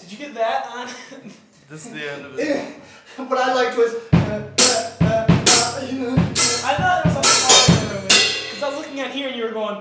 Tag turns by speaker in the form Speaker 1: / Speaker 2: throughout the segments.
Speaker 1: Did you get that on?
Speaker 2: This is the end of it.
Speaker 3: what I liked was. Uh, uh, uh,
Speaker 1: I thought it was something wrong because I was looking at here and you were going.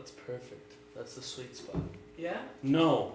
Speaker 2: That's perfect. That's the sweet spot.
Speaker 1: Yeah?
Speaker 2: No.